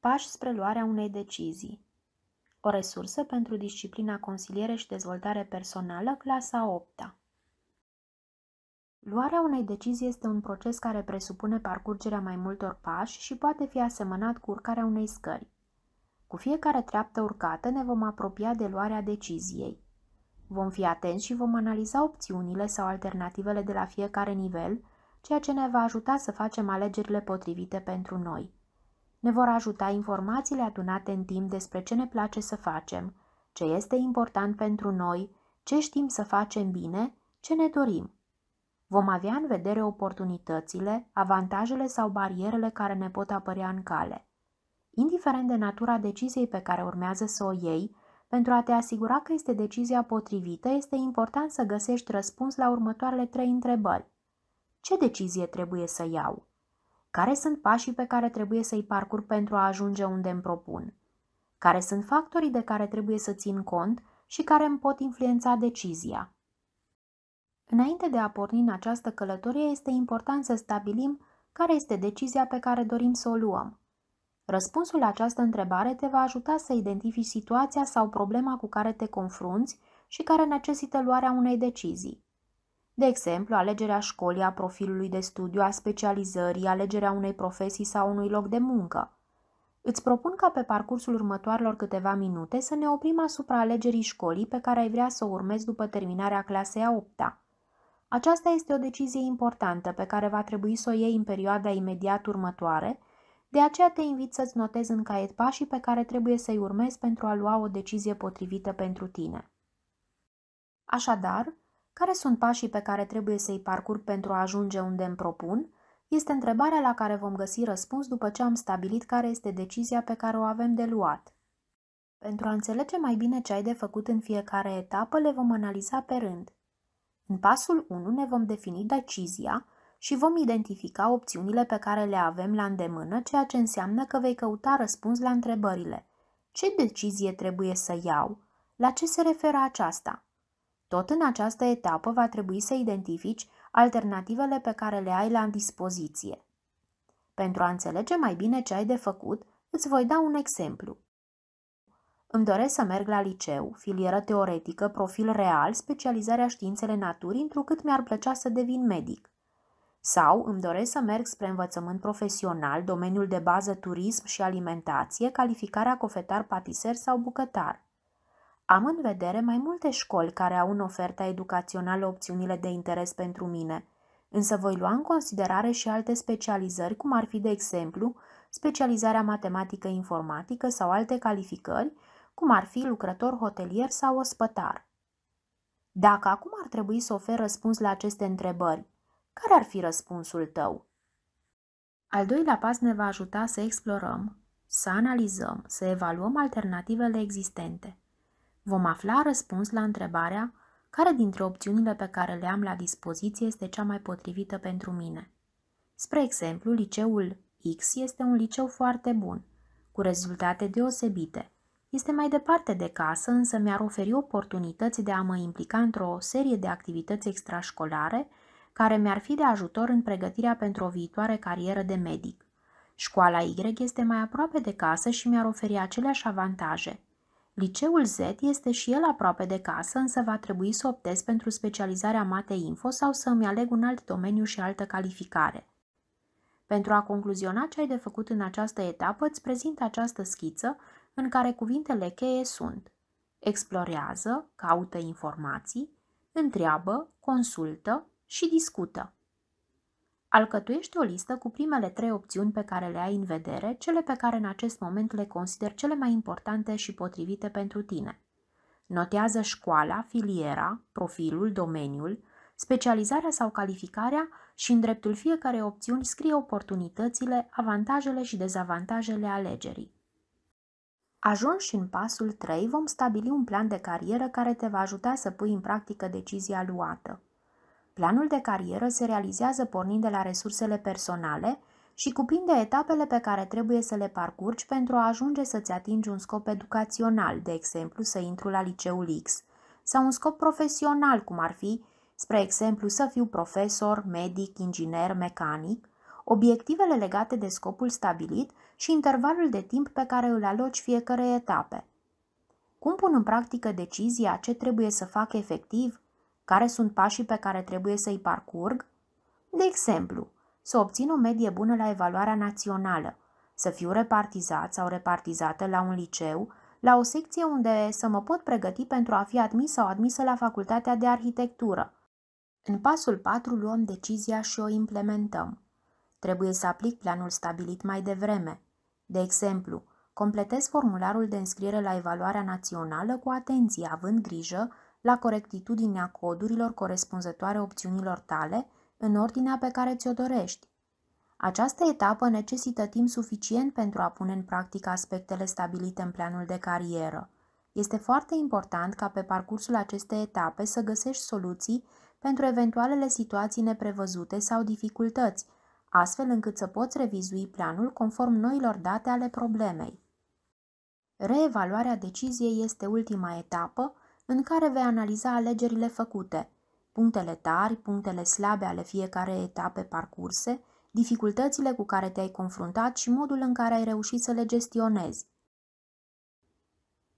Pași spre luarea unei decizii. O resursă pentru disciplina consiliere și dezvoltare personală, clasa 8 -a. Luarea unei decizii este un proces care presupune parcurgerea mai multor pași și poate fi asemănat cu urcarea unei scări. Cu fiecare treaptă urcată ne vom apropia de luarea deciziei. Vom fi atenți și vom analiza opțiunile sau alternativele de la fiecare nivel, ceea ce ne va ajuta să facem alegerile potrivite pentru noi. Ne vor ajuta informațiile adunate în timp despre ce ne place să facem, ce este important pentru noi, ce știm să facem bine, ce ne dorim. Vom avea în vedere oportunitățile, avantajele sau barierele care ne pot apărea în cale. Indiferent de natura deciziei pe care urmează să o iei, pentru a te asigura că este decizia potrivită, este important să găsești răspuns la următoarele trei întrebări. Ce decizie trebuie să iau? Care sunt pașii pe care trebuie să-i parcurg pentru a ajunge unde îmi propun? Care sunt factorii de care trebuie să țin cont și care îmi pot influența decizia? Înainte de a porni în această călătorie, este important să stabilim care este decizia pe care dorim să o luăm. Răspunsul la această întrebare te va ajuta să identifici situația sau problema cu care te confrunți și care necesită luarea unei decizii. De exemplu, alegerea școlii, a profilului de studiu, a specializării, alegerea unei profesii sau unui loc de muncă. Îți propun ca pe parcursul următoarelor câteva minute să ne oprim asupra alegerii școlii pe care ai vrea să o urmezi după terminarea clasei a 8 -a. Aceasta este o decizie importantă pe care va trebui să o iei în perioada imediat următoare, de aceea te invit să-ți notezi în caiet pașii pe care trebuie să-i urmezi pentru a lua o decizie potrivită pentru tine. Așadar, care sunt pașii pe care trebuie să-i parcurg pentru a ajunge unde îmi propun? Este întrebarea la care vom găsi răspuns după ce am stabilit care este decizia pe care o avem de luat. Pentru a înțelege mai bine ce ai de făcut în fiecare etapă, le vom analiza pe rând. În pasul 1 ne vom defini decizia și vom identifica opțiunile pe care le avem la îndemână, ceea ce înseamnă că vei căuta răspuns la întrebările. Ce decizie trebuie să iau? La ce se referă aceasta? Tot în această etapă va trebui să identifici alternativele pe care le ai la dispoziție. Pentru a înțelege mai bine ce ai de făcut, îți voi da un exemplu. Îmi doresc să merg la liceu, filieră teoretică, profil real, specializarea științele naturii, întrucât mi-ar plăcea să devin medic. Sau îmi doresc să merg spre învățământ profesional, domeniul de bază turism și alimentație, calificarea cofetar patiser sau bucătar. Am în vedere mai multe școli care au în oferta educațională opțiunile de interes pentru mine, însă voi lua în considerare și alte specializări, cum ar fi, de exemplu, specializarea matematică-informatică sau alte calificări, cum ar fi lucrător hotelier sau ospătar. Dacă acum ar trebui să ofer răspuns la aceste întrebări, care ar fi răspunsul tău? Al doilea pas ne va ajuta să explorăm, să analizăm, să evaluăm alternativele existente. Vom afla răspuns la întrebarea care dintre opțiunile pe care le am la dispoziție este cea mai potrivită pentru mine. Spre exemplu, liceul X este un liceu foarte bun, cu rezultate deosebite. Este mai departe de casă, însă mi-ar oferi oportunități de a mă implica într-o serie de activități extrașcolare care mi-ar fi de ajutor în pregătirea pentru o viitoare carieră de medic. Școala Y este mai aproape de casă și mi-ar oferi aceleași avantaje. Liceul Z este și el aproape de casă, însă va trebui să optez pentru specializarea Mate Info sau să îmi aleg un alt domeniu și altă calificare. Pentru a concluziona ce ai de făcut în această etapă, îți prezint această schiță în care cuvintele cheie sunt explorează, caută informații, întreabă, consultă, și discută. Alcătuiește o listă cu primele trei opțiuni pe care le ai în vedere, cele pe care în acest moment le consider cele mai importante și potrivite pentru tine. Notează școala, filiera, profilul, domeniul, specializarea sau calificarea și în dreptul fiecarei opțiuni scrie oportunitățile, avantajele și dezavantajele alegerii. Ajuns în pasul 3, vom stabili un plan de carieră care te va ajuta să pui în practică decizia luată. Planul de carieră se realizează pornind de la resursele personale și cuprinde etapele pe care trebuie să le parcurgi pentru a ajunge să-ți atingi un scop educațional, de exemplu să intru la liceul X, sau un scop profesional, cum ar fi, spre exemplu, să fiu profesor, medic, inginer, mecanic, obiectivele legate de scopul stabilit și intervalul de timp pe care îl aloci fiecare etape. Cum pun în practică decizia ce trebuie să fac efectiv? Care sunt pașii pe care trebuie să-i parcurg? De exemplu, să obțin o medie bună la evaluarea națională, să fiu repartizat sau repartizată la un liceu, la o secție unde să mă pot pregăti pentru a fi admis sau admisă la facultatea de arhitectură. În pasul 4 luăm decizia și o implementăm. Trebuie să aplic planul stabilit mai devreme. De exemplu, completez formularul de înscriere la evaluarea națională cu atenție, având grijă la corectitudinea codurilor corespunzătoare opțiunilor tale în ordinea pe care ți-o dorești. Această etapă necesită timp suficient pentru a pune în practică aspectele stabilite în planul de carieră. Este foarte important ca pe parcursul acestei etape să găsești soluții pentru eventualele situații neprevăzute sau dificultăți, astfel încât să poți revizui planul conform noilor date ale problemei. Reevaluarea deciziei este ultima etapă în care vei analiza alegerile făcute, punctele tari, punctele slabe ale fiecare etape parcurse, dificultățile cu care te-ai confruntat și modul în care ai reușit să le gestionezi.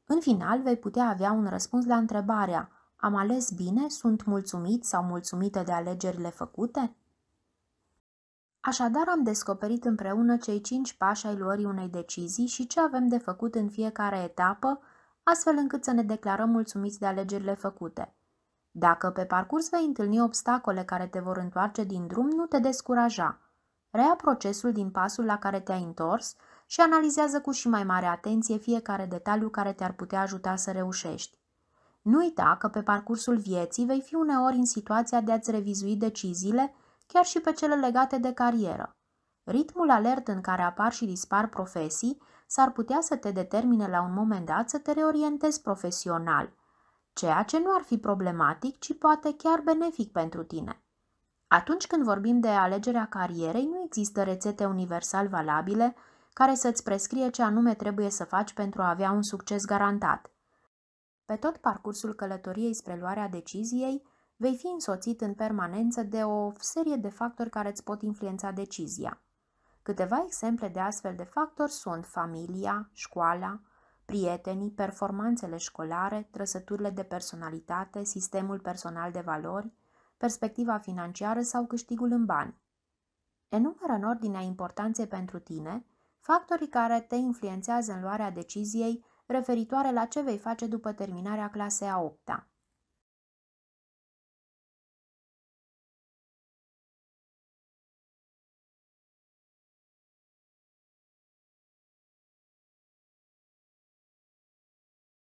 În final, vei putea avea un răspuns la întrebarea Am ales bine? Sunt mulțumit sau mulțumită de alegerile făcute? Așadar am descoperit împreună cei cinci pași ai luării unei decizii și ce avem de făcut în fiecare etapă, astfel încât să ne declarăm mulțumiți de alegerile făcute. Dacă pe parcurs vei întâlni obstacole care te vor întoarce din drum, nu te descuraja. Rea procesul din pasul la care te-ai întors și analizează cu și mai mare atenție fiecare detaliu care te-ar putea ajuta să reușești. Nu uita că pe parcursul vieții vei fi uneori în situația de a-ți revizui deciziile chiar și pe cele legate de carieră. Ritmul alert în care apar și dispar profesii s-ar putea să te determine la un moment dat să te reorientezi profesional, ceea ce nu ar fi problematic, ci poate chiar benefic pentru tine. Atunci când vorbim de alegerea carierei, nu există rețete universal valabile care să-ți prescrie ce anume trebuie să faci pentru a avea un succes garantat. Pe tot parcursul călătoriei spre luarea deciziei, vei fi însoțit în permanență de o serie de factori care îți pot influența decizia. Câteva exemple de astfel de factori sunt familia, școala, prietenii, performanțele școlare, trăsăturile de personalitate, sistemul personal de valori, perspectiva financiară sau câștigul în bani. Enumără în ordinea importanței pentru tine factorii care te influențează în luarea deciziei referitoare la ce vei face după terminarea clasei a 8 -a.